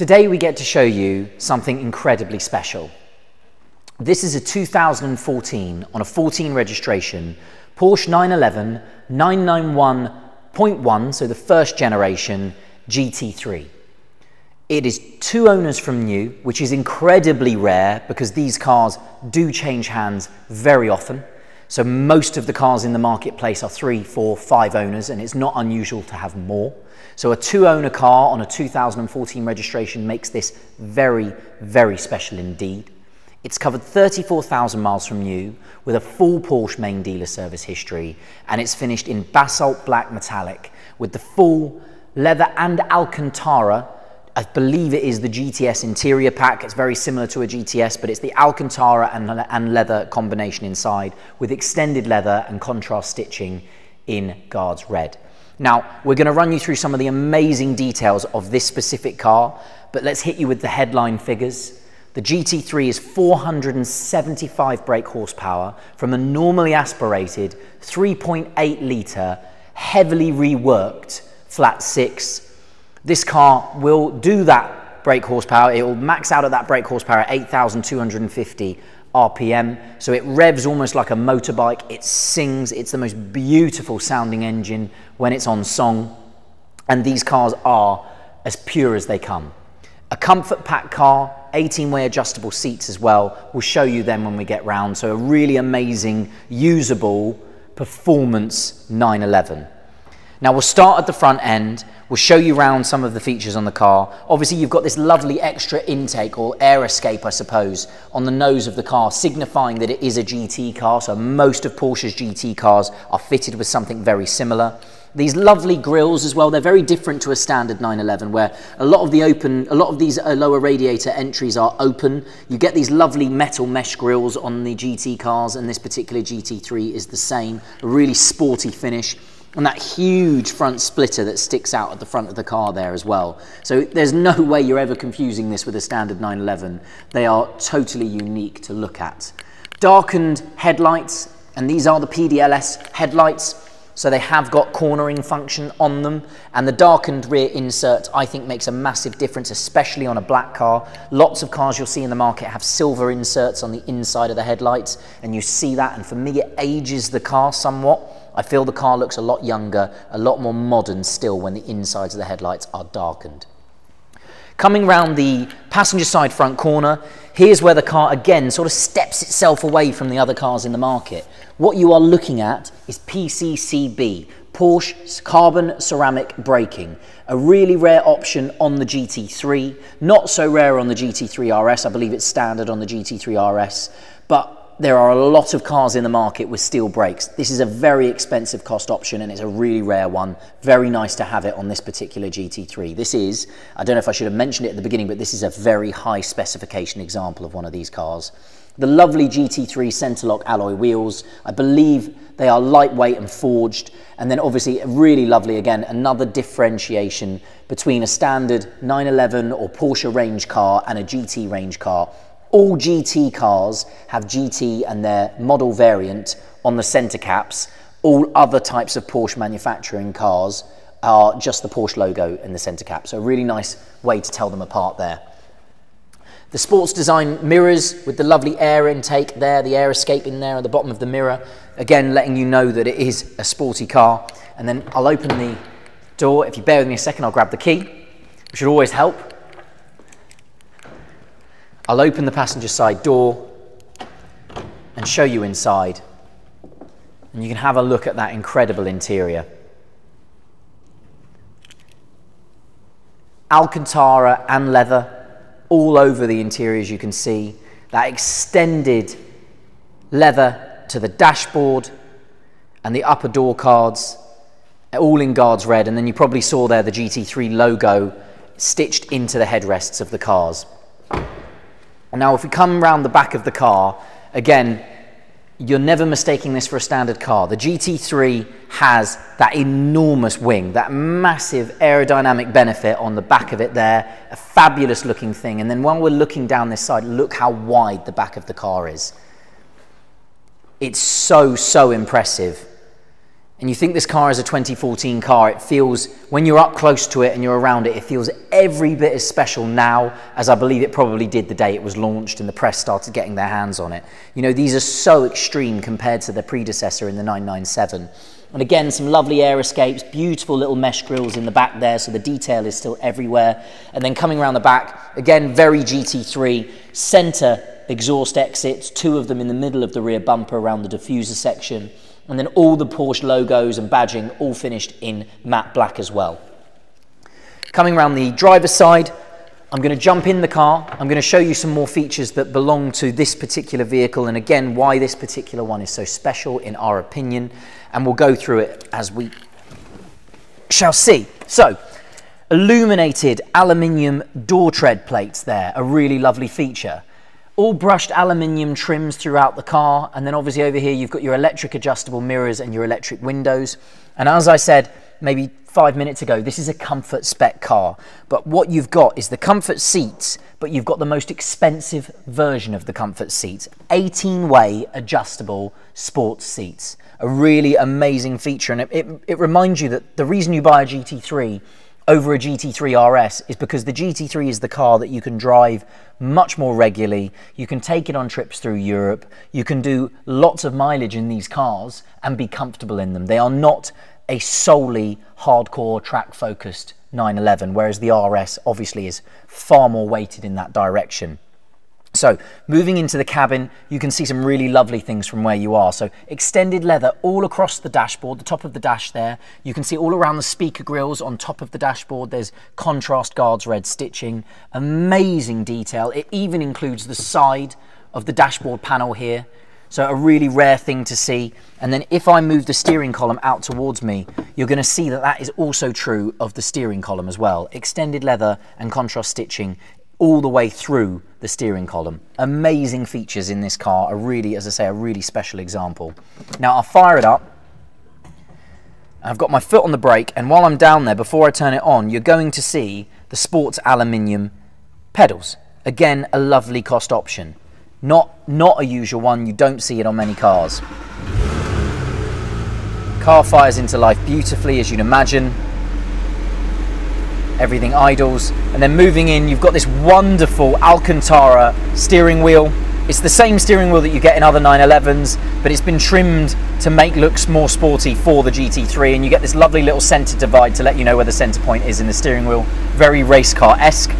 Today we get to show you something incredibly special. This is a 2014 on a 14 registration Porsche 911 991.1, so the first generation GT3. It is two owners from new, which is incredibly rare because these cars do change hands very often. So most of the cars in the marketplace are three, four, five owners, and it's not unusual to have more. So a two owner car on a 2014 registration makes this very, very special indeed. It's covered 34,000 miles from new with a full Porsche main dealer service history, and it's finished in basalt black metallic with the full leather and Alcantara I believe it is the GTS interior pack. It's very similar to a GTS, but it's the Alcantara and, and leather combination inside with extended leather and contrast stitching in guards red. Now, we're going to run you through some of the amazing details of this specific car, but let's hit you with the headline figures. The GT3 is 475 brake horsepower from a normally aspirated 3.8 litre, heavily reworked flat six this car will do that brake horsepower. It will max out at that brake horsepower at 8,250 RPM. So it revs almost like a motorbike. It sings. It's the most beautiful sounding engine when it's on song. And these cars are as pure as they come. A comfort pack car, 18 way adjustable seats as well. We'll show you them when we get round. So a really amazing, usable performance 911. Now we'll start at the front end. We'll show you around some of the features on the car. Obviously, you've got this lovely extra intake or air escape, I suppose, on the nose of the car, signifying that it is a GT car. So most of Porsche's GT cars are fitted with something very similar. These lovely grills as well, they're very different to a standard 911 where a lot of the open, a lot of these uh, lower radiator entries are open. You get these lovely metal mesh grills on the GT cars and this particular GT3 is the same, a really sporty finish and that huge front splitter that sticks out at the front of the car there as well. So there's no way you're ever confusing this with a standard 911. They are totally unique to look at. Darkened headlights, and these are the PDLS headlights. So they have got cornering function on them and the darkened rear insert I think makes a massive difference especially on a black car. Lots of cars you'll see in the market have silver inserts on the inside of the headlights and you see that and for me it ages the car somewhat. I feel the car looks a lot younger, a lot more modern still when the insides of the headlights are darkened. Coming round the passenger side front corner, here's where the car again sort of steps itself away from the other cars in the market. What you are looking at is PCCB, Porsche carbon ceramic braking, a really rare option on the GT3, not so rare on the GT3 RS, I believe it's standard on the GT3 RS, but there are a lot of cars in the market with steel brakes. This is a very expensive cost option and it's a really rare one. Very nice to have it on this particular GT3. This is, I don't know if I should have mentioned it at the beginning, but this is a very high specification example of one of these cars. The lovely GT3 Centerlock alloy wheels, I believe they are lightweight and forged. And then obviously really lovely, again, another differentiation between a standard 911 or Porsche range car and a GT range car all GT cars have GT and their model variant on the center caps. All other types of Porsche manufacturing cars are just the Porsche logo in the center cap. So a really nice way to tell them apart there. The sports design mirrors with the lovely air intake there, the air escape in there at the bottom of the mirror. Again, letting you know that it is a sporty car. And then I'll open the door. If you bear with me a second, I'll grab the key, which should always help. I'll open the passenger side door and show you inside. And you can have a look at that incredible interior. Alcantara and leather all over the interior, as you can see. That extended leather to the dashboard and the upper door cards, all in guards red. And then you probably saw there the GT3 logo stitched into the headrests of the cars. And now, if we come around the back of the car, again, you're never mistaking this for a standard car. The GT3 has that enormous wing, that massive aerodynamic benefit on the back of it there, a fabulous looking thing. And then while we're looking down this side, look how wide the back of the car is. It's so, so impressive. And you think this car is a 2014 car, it feels, when you're up close to it and you're around it, it feels every bit as special now as I believe it probably did the day it was launched and the press started getting their hands on it. You know, these are so extreme compared to the predecessor in the 997. And again, some lovely air escapes, beautiful little mesh grills in the back there, so the detail is still everywhere. And then coming around the back, again, very GT3, center exhaust exits, two of them in the middle of the rear bumper around the diffuser section and then all the Porsche logos and badging all finished in matte black as well. Coming around the driver's side, I'm going to jump in the car. I'm going to show you some more features that belong to this particular vehicle and again why this particular one is so special in our opinion and we'll go through it as we shall see. So, illuminated aluminium door tread plates there, a really lovely feature all brushed aluminium trims throughout the car. And then obviously over here, you've got your electric adjustable mirrors and your electric windows. And as I said, maybe five minutes ago, this is a comfort spec car. But what you've got is the comfort seats, but you've got the most expensive version of the comfort seats 18 way adjustable sports seats. A really amazing feature. And it, it, it reminds you that the reason you buy a GT3 over a GT3 RS is because the GT3 is the car that you can drive much more regularly. You can take it on trips through Europe. You can do lots of mileage in these cars and be comfortable in them. They are not a solely hardcore track focused 911, whereas the RS obviously is far more weighted in that direction. So moving into the cabin, you can see some really lovely things from where you are. So extended leather all across the dashboard, the top of the dash there. You can see all around the speaker grills on top of the dashboard. There's contrast guards red stitching, amazing detail. It even includes the side of the dashboard panel here. So a really rare thing to see. And then if I move the steering column out towards me, you're going to see that that is also true of the steering column as well. Extended leather and contrast stitching all the way through the steering column. Amazing features in this car, a really, as I say, a really special example. Now I'll fire it up. I've got my foot on the brake and while I'm down there, before I turn it on, you're going to see the sports aluminium pedals. Again, a lovely cost option. Not, not a usual one, you don't see it on many cars. Car fires into life beautifully, as you'd imagine everything idles. And then moving in, you've got this wonderful Alcantara steering wheel. It's the same steering wheel that you get in other 911s, but it's been trimmed to make looks more sporty for the GT3. And you get this lovely little center divide to let you know where the center point is in the steering wheel. Very race car-esque.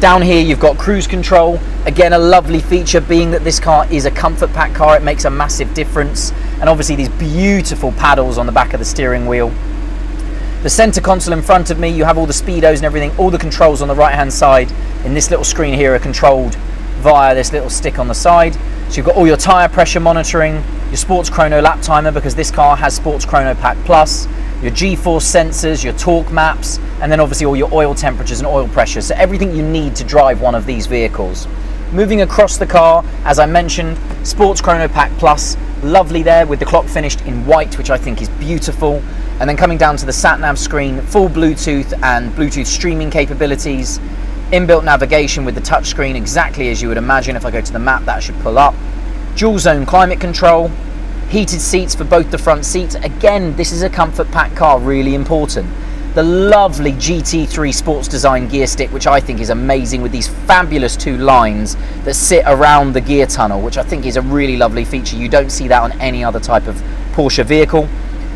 Down here, you've got cruise control. Again, a lovely feature being that this car is a comfort pack car. It makes a massive difference. And obviously these beautiful paddles on the back of the steering wheel. The center console in front of me, you have all the speedos and everything, all the controls on the right hand side in this little screen here are controlled via this little stick on the side. So you've got all your tire pressure monitoring, your sports chrono lap timer because this car has sports chrono pack plus, your G-force sensors, your torque maps, and then obviously all your oil temperatures and oil pressures. So everything you need to drive one of these vehicles. Moving across the car, as I mentioned, Sports Chrono Pack Plus, lovely there with the clock finished in white, which I think is beautiful. And then coming down to the sat nav screen, full Bluetooth and Bluetooth streaming capabilities, inbuilt navigation with the touchscreen exactly as you would imagine if I go to the map that should pull up, dual zone climate control, heated seats for both the front seats. Again, this is a comfort pack car, really important. The lovely GT3 sports design gear stick, which I think is amazing with these fabulous two lines that sit around the gear tunnel, which I think is a really lovely feature. You don't see that on any other type of Porsche vehicle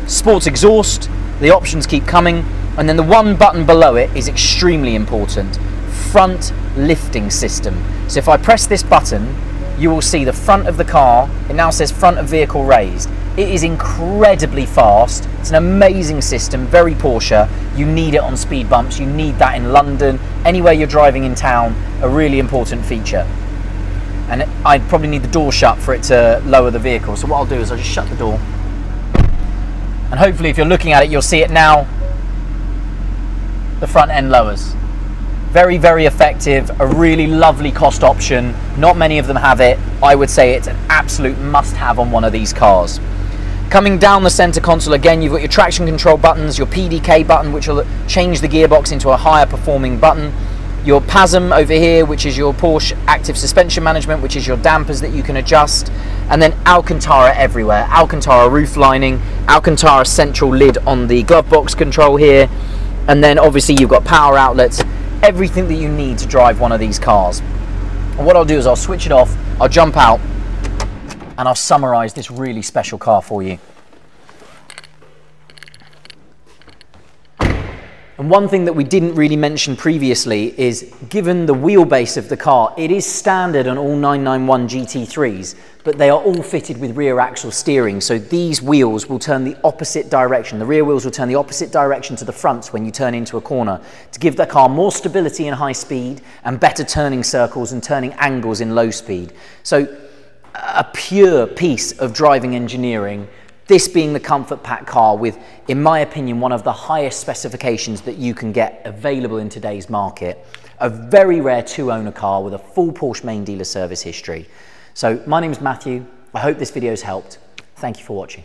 sports exhaust, the options keep coming, and then the one button below it is extremely important, front lifting system. So if I press this button, you will see the front of the car, it now says front of vehicle raised. It is incredibly fast, it's an amazing system, very Porsche. You need it on speed bumps, you need that in London, anywhere you're driving in town, a really important feature. And I'd probably need the door shut for it to lower the vehicle. So what I'll do is I'll just shut the door. And hopefully if you're looking at it you'll see it now. The front end lowers. Very very effective. A really lovely cost option. Not many of them have it. I would say it's an absolute must have on one of these cars coming down the center console again you've got your traction control buttons your PDK button which will change the gearbox into a higher performing button your PASM over here, which is your Porsche active suspension management, which is your dampers that you can adjust, and then Alcantara everywhere. Alcantara roof lining, Alcantara central lid on the glove box control here, and then obviously you've got power outlets, everything that you need to drive one of these cars. And what I'll do is I'll switch it off, I'll jump out, and I'll summarize this really special car for you. And one thing that we didn't really mention previously is given the wheelbase of the car, it is standard on all 991 GT3s, but they are all fitted with rear axle steering. So these wheels will turn the opposite direction. The rear wheels will turn the opposite direction to the front when you turn into a corner to give the car more stability in high speed and better turning circles and turning angles in low speed. So a pure piece of driving engineering this being the Comfort Pack car with, in my opinion, one of the highest specifications that you can get available in today's market. A very rare two-owner car with a full Porsche main dealer service history. So my name is Matthew. I hope this video has helped. Thank you for watching.